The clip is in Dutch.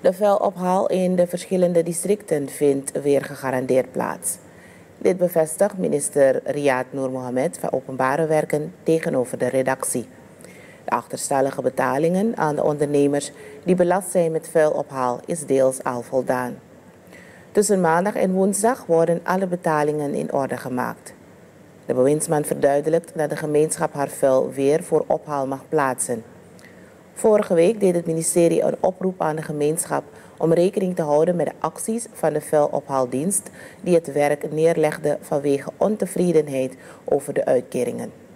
De vuilophaal in de verschillende districten vindt weer gegarandeerd plaats. Dit bevestigt minister Riyad Noor Mohamed van Openbare Werken tegenover de redactie. De achterstallige betalingen aan de ondernemers die belast zijn met vuilophaal is deels al voldaan. Tussen maandag en woensdag worden alle betalingen in orde gemaakt. De bewindsman verduidelijkt dat de gemeenschap haar vuil weer voor ophaal mag plaatsen. Vorige week deed het ministerie een oproep aan de gemeenschap om rekening te houden met de acties van de vuilophaaldienst die het werk neerlegde vanwege ontevredenheid over de uitkeringen.